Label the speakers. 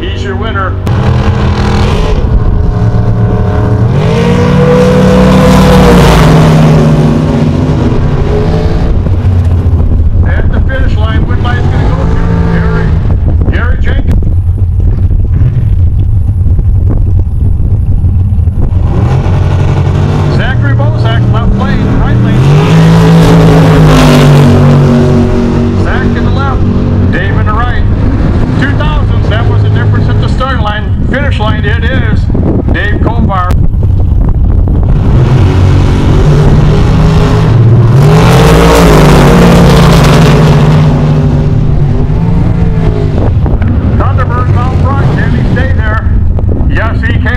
Speaker 1: He's your winner. lane it is. Dave Colbar. Can he stay there? Yes, he can.